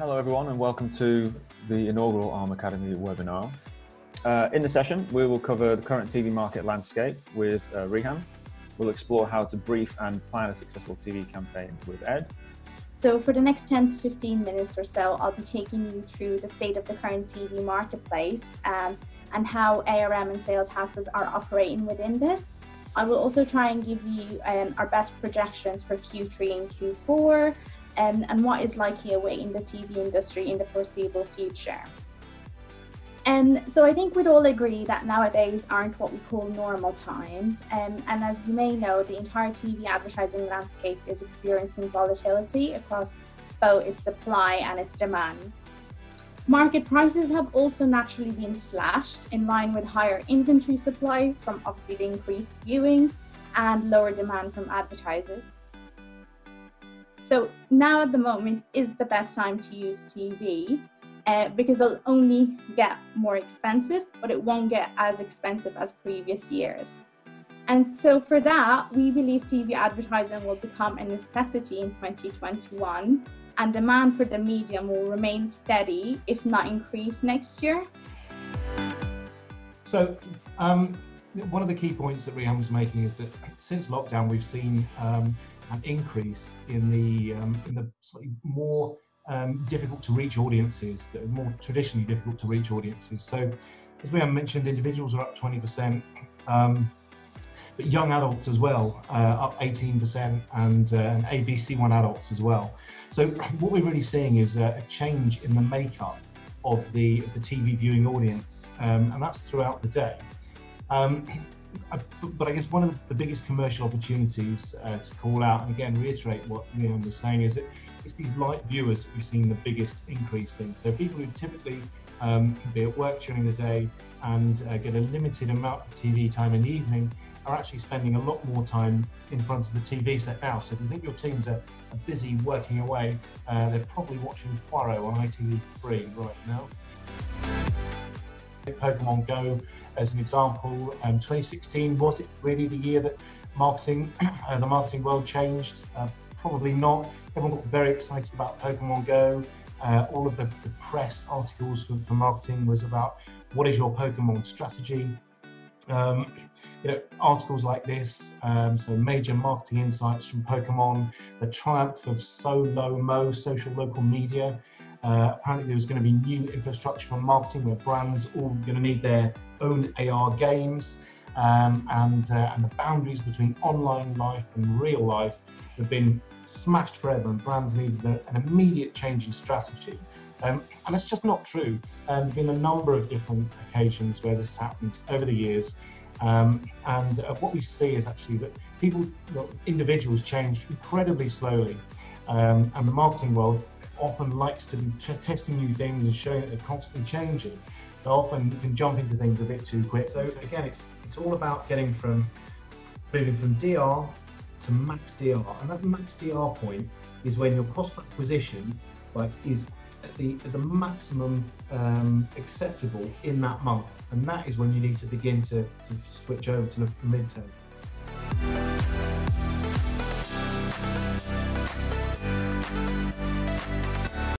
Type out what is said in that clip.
Hello, everyone, and welcome to the inaugural ARM Academy webinar. Uh, in the session, we will cover the current TV market landscape with uh, Rehan. We'll explore how to brief and plan a successful TV campaign with Ed. So for the next 10 to 15 minutes or so, I'll be taking you through the state of the current TV marketplace um, and how ARM and sales houses are operating within this. I will also try and give you um, our best projections for Q3 and Q4 um, and what is likely away awaiting the TV industry in the foreseeable future. And so I think we'd all agree that nowadays aren't what we call normal times. And as you may know, the entire TV advertising landscape is experiencing volatility across both its supply and its demand. Market prices have also naturally been slashed in line with higher inventory supply from obviously the increased viewing and lower demand from advertisers. So now at the moment is the best time to use TV uh, because it'll only get more expensive, but it won't get as expensive as previous years. And so for that, we believe TV advertising will become a necessity in 2021 and demand for the medium will remain steady, if not increase next year. So um, one of the key points that Rehan was making is that since lockdown, we've seen um, an increase in the um, in the slightly more um, difficult to reach audiences that are more traditionally difficult to reach audiences. So, as we have mentioned, individuals are up 20%, um, but young adults as well, uh, up 18%, and, uh, and ABC1 adults as well. So, what we're really seeing is a, a change in the makeup of the, of the TV viewing audience, um, and that's throughout the day. Um, but I guess one of the biggest commercial opportunities uh, to call out, and again reiterate what Rehan was saying, is that it's these light viewers that we've seen the biggest increase in. So people who typically um, be at work during the day and uh, get a limited amount of TV time in the evening are actually spending a lot more time in front of the TV set now. So if you think your teams are, are busy working away, uh, they're probably watching Poirot on ITV3 right now. Pokemon Go as an example, um, 2016 was it really the year that marketing, uh, the marketing world changed? Uh, probably not. Everyone got very excited about Pokemon Go. Uh, all of the, the press articles for, for, marketing was about what is your Pokemon strategy. Um, you know, articles like this, um, so major marketing insights from Pokemon, the triumph of solo mo social local media. Uh, apparently, there was going to be new infrastructure for marketing where brands all going to need their own AR games, um, and uh, and the boundaries between online life and real life have been smashed forever, and brands needed an immediate change in strategy. Um, and it's just not true. Um, there have been a number of different occasions where this has happened over the years. Um, and uh, what we see is actually that people, individuals change incredibly slowly. Um, and the marketing world often likes to be testing new things and showing that they're constantly changing. But often you can jump into things a bit too quick. So again, it's, it's all about getting from moving from DR to max DR. And that max DR point is when your cost per acquisition like, is at the, at the maximum um, acceptable in that month. And that is when you need to begin to, to switch over to the midterm.